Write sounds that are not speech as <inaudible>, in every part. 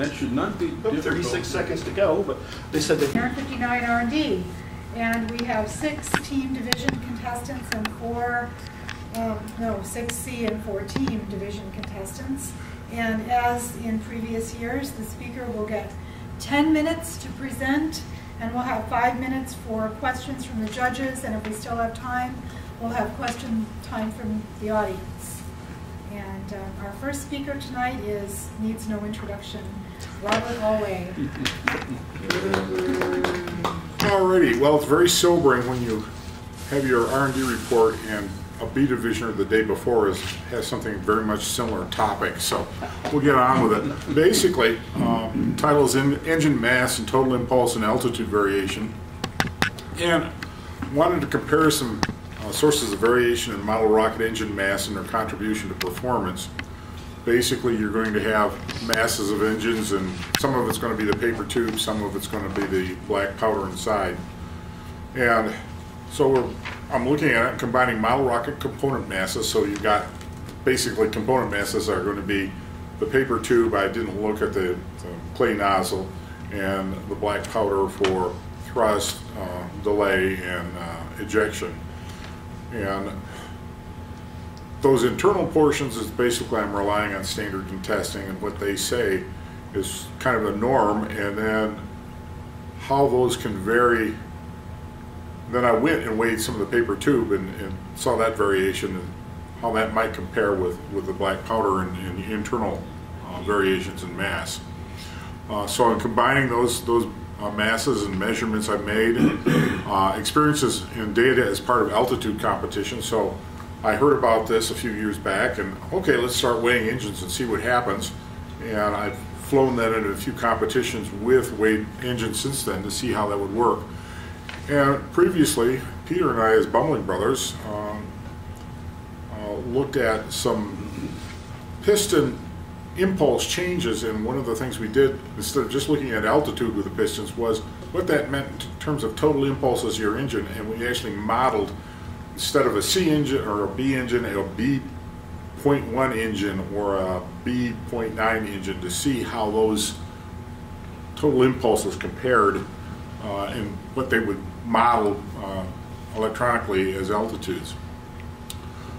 That should not be Oh, difficult. 36 seconds to go, but they said that NARAM 59 R and D. And we have six team division contestants and four, um, no, six C and four team division contestants. And as in previous years, the speaker will get 10 minutes to present, and we'll have five minutes for questions from the judges, and if we still have time, we'll have question time from the audience. And uh, our first speaker tonight is, needs no introduction, Robert Alway. Alrighty, well, it's very sobering when you have your R and D report and a B divisioner the day before is, has something very much similar topic, so we'll get on with it. Basically, um, title is En- Engine Mass and Total Impulse and Altitude Variation. And wanted to compare some uh, sources of variation in model rocket engine mass and their contribution to performance. Basically, you're going to have masses of engines, and some of it's going to be the paper tube, some of it's going to be the black powder inside. And so I'm looking at it, combining model rocket component masses, so you've got, basically component masses are going to be the paper tube, I didn't look at the the clay nozzle, and the black powder for thrust, uh, delay, and uh, ejection. And those internal portions is basically I'm relying on standard and testing and what they say is kind of a norm and then how those can vary. Then I went and weighed some of the paper tube and, and saw that variation and how that might compare with, with the black powder and, and internal uh, variations in mass. Uh, so in combining those those uh, masses and measurements I've made, uh, experiences and data as part of altitude competition. So I heard about this a few years back, and okay, let's start weighing engines and see what happens. And I've flown that into a few competitions with weighed engines since then to see how that would work. And previously, Peter and I, as Bumbling Brothers, um, uh, looked at some piston impulse changes, and one of the things we did, instead of just looking at altitude with the pistons, was what that meant in terms of total impulses of your engine, and we actually modeled, instead of a C engine or a B engine, a B.1 engine or a B.9 engine to see how those total impulses compared uh, and what they would model uh, electronically as altitudes.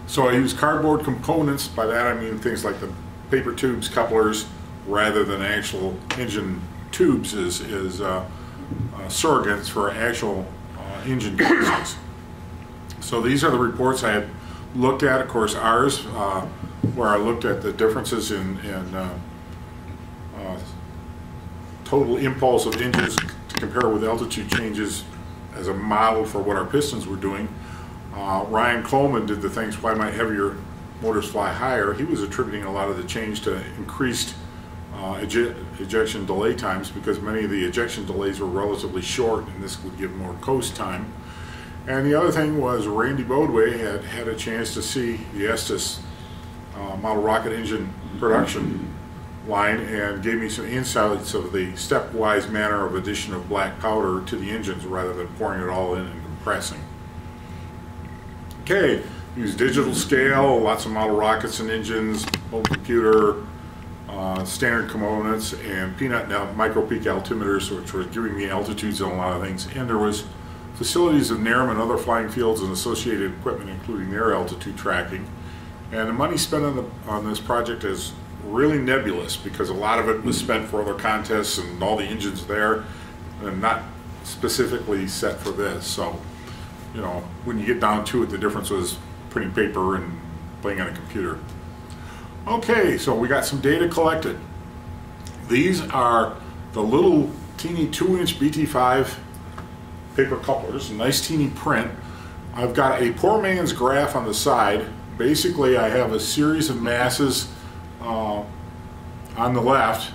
So I use cardboard components. By that I mean things like the paper tubes, couplers, rather than actual engine tubes is, is uh, uh, surrogates for actual uh, engine casings. So these are the reports I had looked at. Of course, ours, uh, where I looked at the differences in, in uh, total impulse of engines to compare with altitude changes as a model for what our pistons were doing. Uh, Ryan Coleman did the things why might heavier motors fly higher. He was attributing a lot of the change to increased uh, eje- ejection delay times because many of the ejection delays were relatively short and this would give more coast time. And the other thing was Randy Bodway had had a chance to see the Estes uh, model rocket engine production line and gave me some insights of the stepwise manner of addition of black powder to the engines rather than pouring it all in and compressing. Okay, use digital scale, lots of model rockets and engines, old computer, uh, standard components, and peanut now MicroPeak altimeters, which were giving me altitudes on a lot of things. And there was facilities of NARAM and other flying fields and associated equipment, including their altitude tracking. And the money spent on, the, on this project is really nebulous because a lot of it was spent for other contests and all the engines there, and not specifically set for this. So, you know, when you get down to it, the difference was printing paper and playing on a computer. Okay, so we got some data collected. These are the little teeny two inch BT5 paper couplers, nice teeny print. I've got a poor man's graph on the side. Basically, I have a series of masses uh, on the left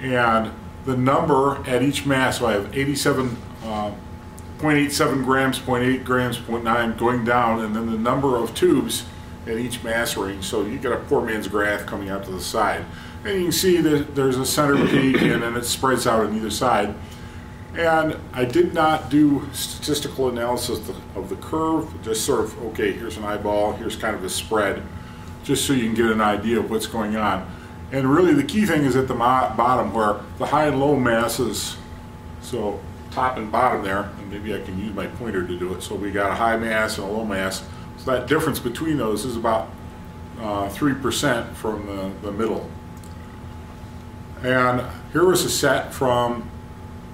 and the number at each mass, so I have 87, uh, 0.87 grams, 0.8 grams, 0.9 going down, and then the number of tubes at each mass range. So you get a poor man's graph coming out to the side. And you can see that there's a center peak and then it spreads out on either side. And I did not do statistical analysis of the curve, just sort of, okay, here's an eyeball, here's kind of a spread, just so you can get an idea of what's going on. And really, the key thing is at the bottom where the high and low masses, so top and bottom there, and maybe I can use my pointer to do it. So we got a high mass and a low mass. So that difference between those is about uh, 3% from the, the middle. And here was a set from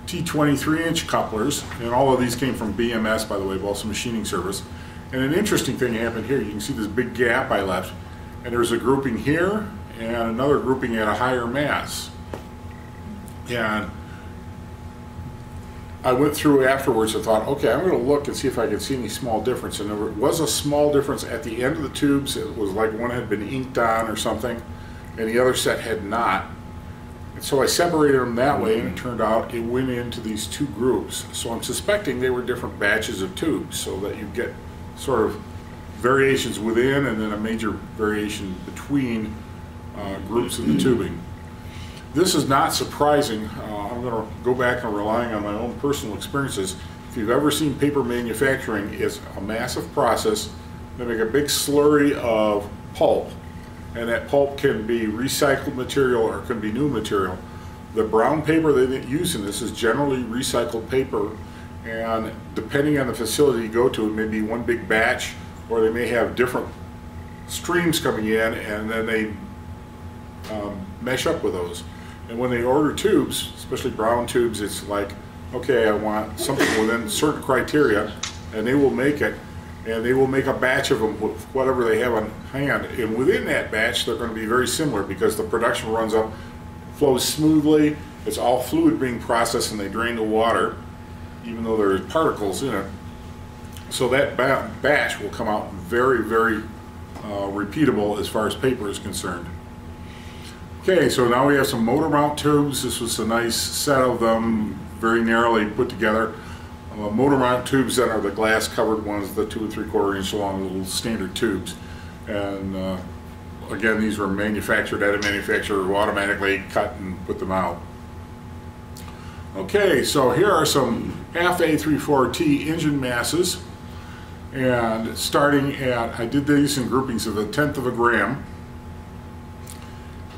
T23 inch couplers, and all of these came from BMS, by the way, Balsa Machining Service. And an interesting thing happened here. You can see this big gap I left, and there's a grouping here and another grouping at a higher mass. And I went through afterwards and thought, okay, I'm going to look and see if I can see any small difference. And there was a small difference at the end of the tubes. It was like one had been inked on or something, and the other set had not. And so I separated them that way, and it turned out it went into these two groups. So I'm suspecting they were different batches of tubes, so that you get sort of variations within and then a major variation between uh, groups of the tubing. This is not surprising. Uh, I'm going to go back and relying on my own personal experiences. If you've ever seen paper manufacturing, it's a massive process. They make a big slurry of pulp, and that pulp can be recycled material or can be new material. The brown paper they use in this is generally recycled paper, and depending on the facility you go to, it may be one big batch, or they may have different streams coming in, and then they um, mesh up with those. And when they order tubes, especially brown tubes, it's like, okay, I want something within certain criteria, and they will make it, and they will make a batch of them with whatever they have on hand. And within that batch, they're going to be very similar because the production runs up, flows smoothly, it's all fluid being processed, and they drain the water, even though there's particles in it. So that ba batch will come out very, very uh, repeatable as far as paper is concerned. Okay, so now we have some motor mount tubes. This was a nice set of them, very narrowly put together. Uh, motor mount tubes that are the glass covered ones, the two and three quarter inch long little standard tubes. And uh, again, these were manufactured at a manufacturer who automatically cut and put them out. Okay, so here are some half A34T engine masses. And starting at, I did these in groupings of a tenth of a gram.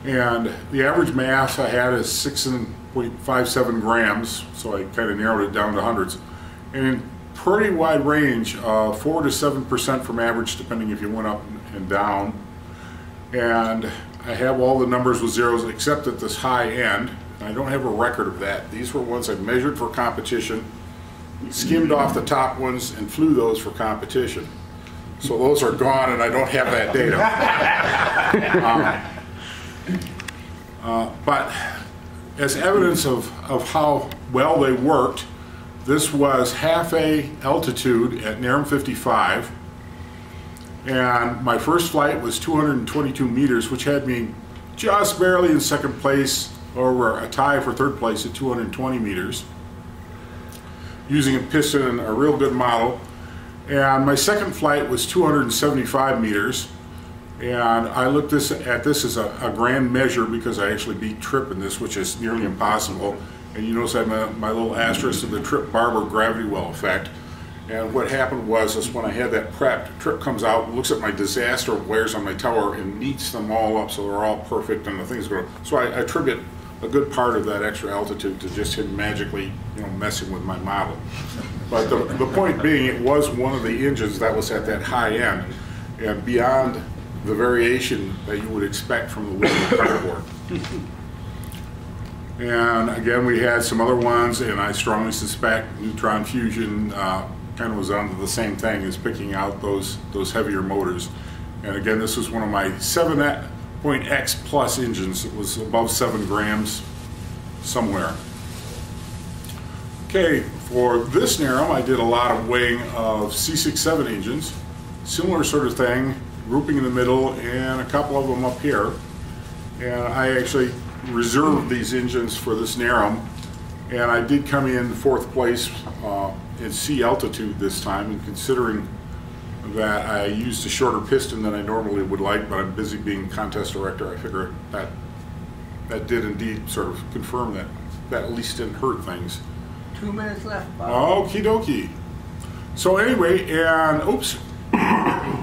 And the average mass I had is 6.57 grams, so I kind of narrowed it down to hundreds. And pretty wide range, uh, 4 to 7% from average, depending if you went up and down. And I have all the numbers with zeros except at this high end. I don't have a record of that. These were ones I measured for competition, skimmed off the top ones, and flew those for competition. So those are gone, and I don't have that data. <laughs> um, uh, but as evidence of, of how well they worked, this was half a altitude at NARAM 55. And my first flight was 222 meters, which had me just barely in second place over a tie for third place at 220 meters using a piston, a real good model. And my second flight was 275 meters. And I looked this at this as a, a, grand measure because I actually beat Trip in this, which is nearly impossible. And you notice I have my, my little asterisk of the Trip Barber gravity well effect. And what happened was is when I had that prepped, Trip comes out, looks at my disaster wires on my tower and neats them all up so they're all perfect and the things go. So I, I attribute a good part of that extra altitude to just him magically, you know, messing with my model. But the, the point being, it was one of the engines that was at that high end. And beyond the variation that you would expect from the William cardboard. and again, we had some other ones, and I strongly suspect neutron fusion uh, kind of was onto the same thing as picking out those those heavier motors. And again, this was one of my 7.x plus engines. It was above seven grams somewhere. Okay, for this NARAM, I did a lot of weighing of C67 engines. Similar sort of thing, grouping in the middle and a couple of them up here. And I actually reserved these engines for this NARAM. And I did come in fourth place uh, in C altitude this time. And considering that I used a shorter piston than I normally would like, but I'm busy being contest director, I figure that that did indeed sort of confirm that that at least didn't hurt things. Two minutes left, Bob. Okie dokie. So anyway, and oops,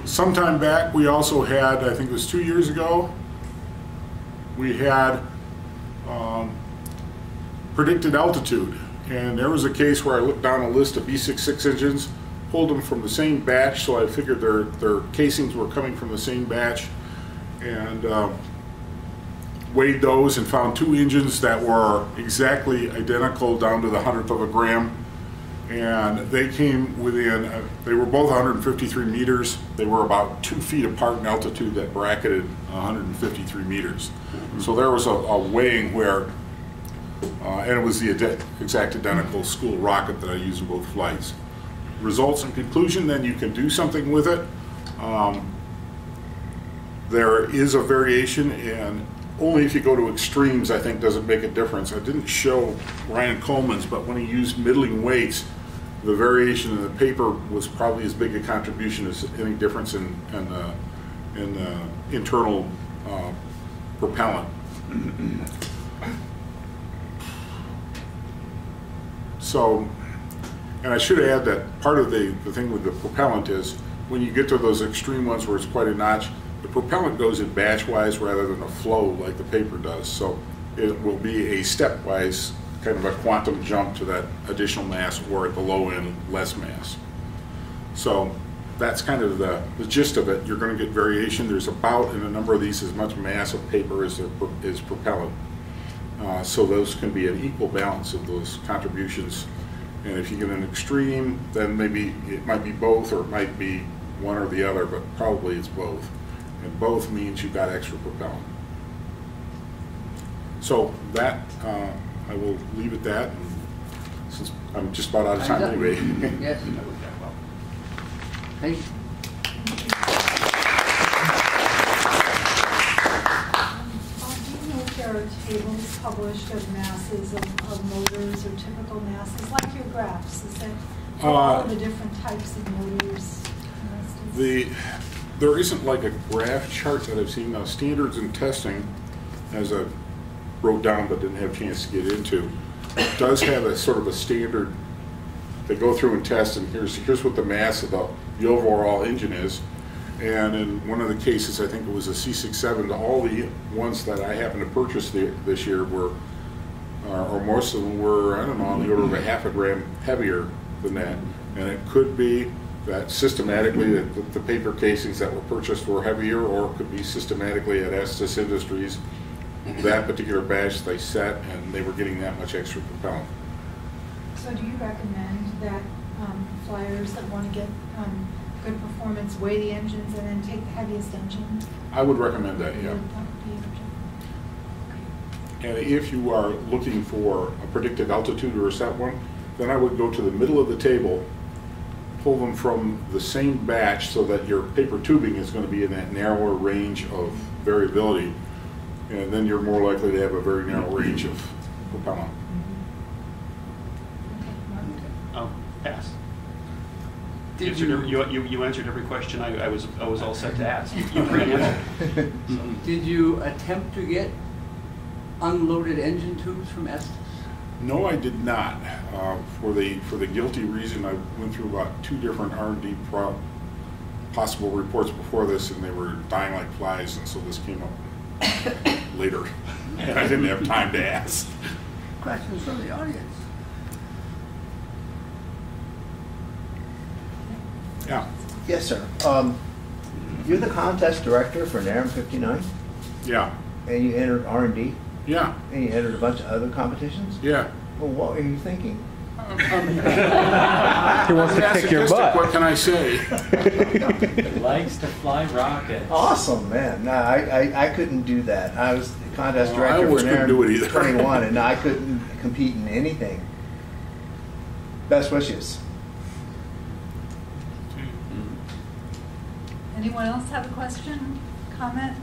sometime back we also had, I think it was two years ago, we had um, predicted altitude. And there was a case where I looked down a list of B66 engines, pulled them from the same batch, so I figured their, their casings were coming from the same batch, and um, weighed those and found two engines that were exactly identical down to the hundredth of a gram. And they came within, uh, they were both 153 meters. They were about two feet apart in altitude that bracketed 153 meters. So there was a, a weighing where, uh, and it was the exact identical school rocket that I used in both flights. Results and conclusion, then you can do something with it. Um, there is a variation and only if you go to extremes, I think, does it make a difference. I didn't show Ryan Coleman's, but when he used middling weights, the variation in the paper was probably as big a contribution as any difference in, in, uh, in uh, internal uh, propellant. So, and I should add that part of the, the thing with the propellant is when you get to those extreme ones where it's quite a notch, the propellant goes in batch-wise rather than a flow like the paper does. So it will be a stepwise kind of a quantum jump to that additional mass or at the low end, less mass. So that's kind of the, the gist of it. You're going to get variation. There's about, in a number of these, as much mass of paper as there is propellant. Uh, so those can be an equal balance of those contributions. And if you get an extreme, then maybe it might be both or it might be one or the other, but probably it's both. And both means you've got extra propellant. So that, uh, I will leave it that, and since I'm just about out of time Time's up. anyway. <laughs> Yes. <laughs> Thank you. Um, Do you know there are tables published of masses of, of motors or typical masses, like your graphs? Is that for all Uh, the different types of motors? The, there isn't like a graph chart that I've seen now, standards and testing, as I wrote down but didn't have a chance to get into, does have a sort of a standard, they go through and test, and here's, here's what the mass of the, the overall engine is. And in one of the cases, I think it was a C67, all the ones that I happened to purchase the, this year were, uh, or most of them were, I don't know, on the order of a half a gram heavier than that. And it could be that systematically, that the, paper casings that were purchased were heavier, or it could be systematically at Estes Industries, that particular batch they set, and they were getting that much extra propellant. So do you recommend that um, flyers that want to get um, good performance weigh the engines and then take the heaviest engine? I would recommend that, yeah. And if you are looking for a predicted altitude or a set one, then I would go to the middle of the table, pull them from the same batch so that your paper tubing is going to be in that narrower range of variability. And then you're more likely to have a very narrow range of propellant. Oh, pass. Did Answered every- you, You, you, you answered every question I, I was, I was all set to ask. You you <laughs> pretty answered. <laughs> did you attempt to get unloaded engine tubes from Estes? No, I did not. Uh, For the, for the guilty reason, I went through about two different R and D possible reports before this, and they were dying like flies, and so this came up <coughs> later. And <laughs> I didn't have time to ask. Questions from the audience? Yeah, Yes, sir. Um, You're the contest director for NARAM 59, yeah, and you entered R&D, yeah, and you entered a bunch of other competitions? yeah. Well, what were you thinking? He wants to kick your Masochistic, What can I say? likes to fly rockets. Awesome, man. No, I, I, I couldn't do that. I was the contest Oh, I director for almost couldn't do it either. <laughs> 21, and I couldn't compete in anything. Best wishes. Mm-hmm. Anyone else have a question, comment?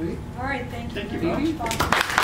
Okay, all right, thank you Thank you very very much, Bob.